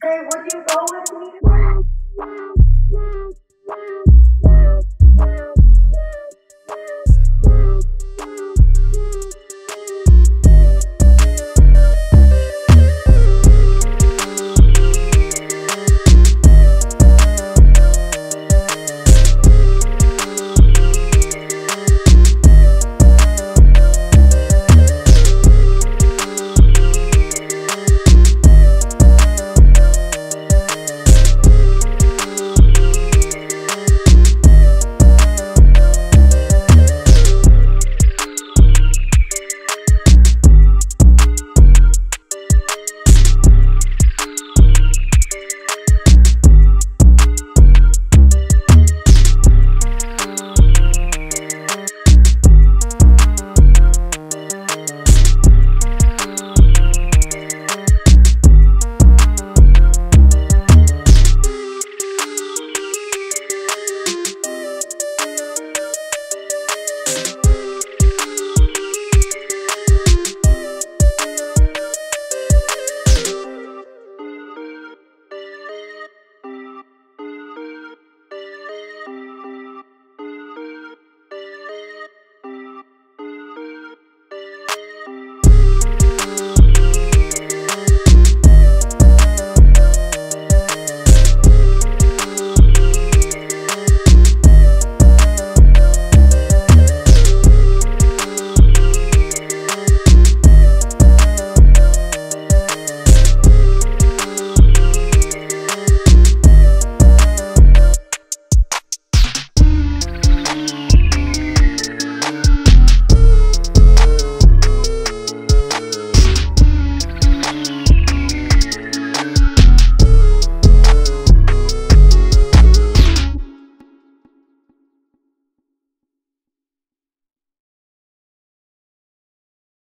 Hey, would you go with me?